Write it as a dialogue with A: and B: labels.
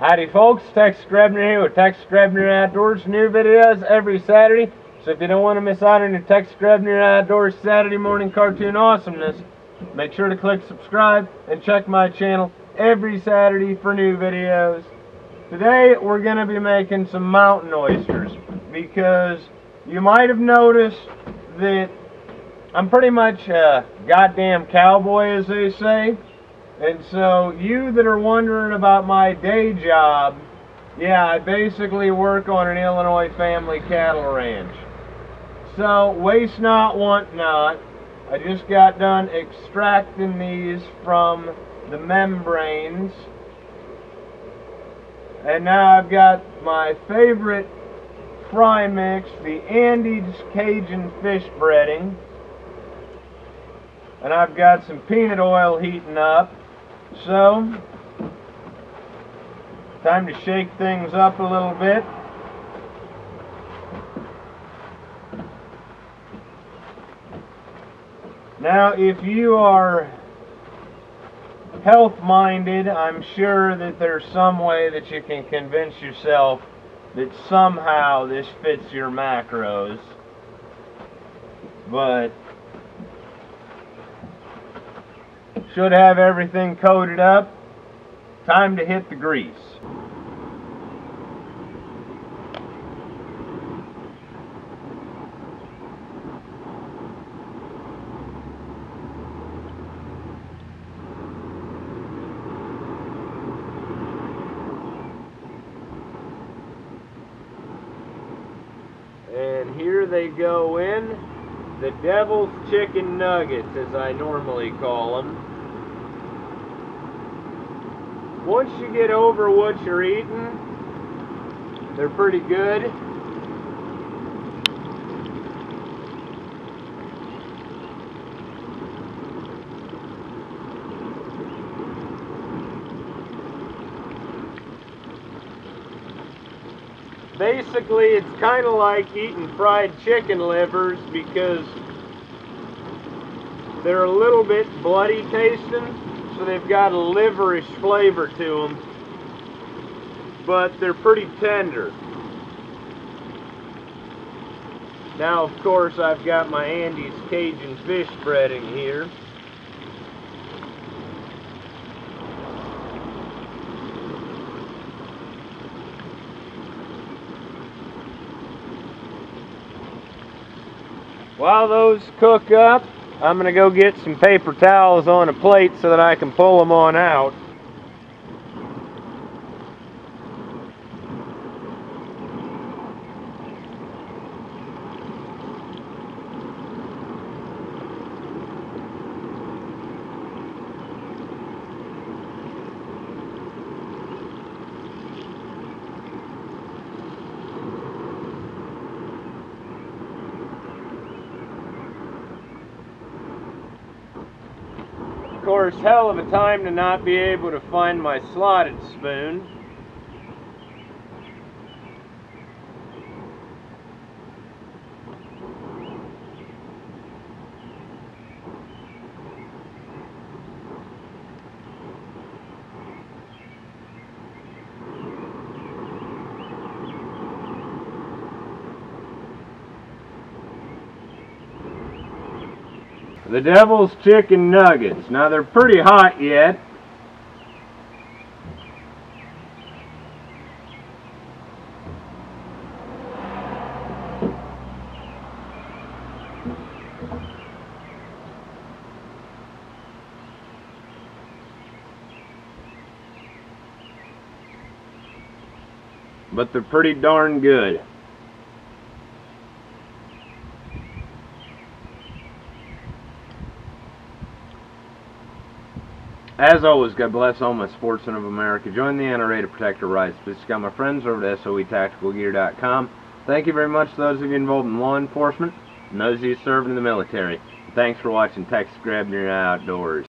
A: Howdy folks, Tex Grebner here with Tex Grebner Outdoors. New videos every Saturday. So if you don't want to miss out on your Tex Grebner Outdoors Saturday morning cartoon awesomeness, make sure to click subscribe and check my channel every Saturday for new videos. Today we're going to be making some mountain oysters because you might have noticed that I'm pretty much a goddamn cowboy as they say. And so, you that are wondering about my day job, yeah, I basically work on an Illinois family cattle ranch. So, waste not, want not. I just got done extracting these from the membranes. And now I've got my favorite fry mix, the Andy's Cajun fish breading. And I've got some peanut oil heating up. So, time to shake things up a little bit. Now, if you are health minded, I'm sure that there's some way that you can convince yourself that somehow this fits your macros. But should have everything coated up. Time to hit the grease. And here they go in, the devil's chicken nuggets as I normally call them. Once you get over what you're eating, they're pretty good. Basically it's kind of like eating fried chicken livers because they're a little bit bloody tasting so they've got a liverish flavor to them but they're pretty tender. Now of course I've got my Andy's Cajun fish breading here While those cook up, I'm going to go get some paper towels on a plate so that I can pull them on out. Course, hell of a time to not be able to find my slotted spoon. The Devil's Chicken Nuggets. Now they're pretty hot yet. But they're pretty darn good. As always, God bless all my sportsmen of America. Join the NRA to protect our rights. Please check out my friends over at SOETacticalgear.com. Thank you very much to those of you involved in law enforcement and those of you serving in the military. Thanks for watching Tex Grebner Outdoors.